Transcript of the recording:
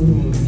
you.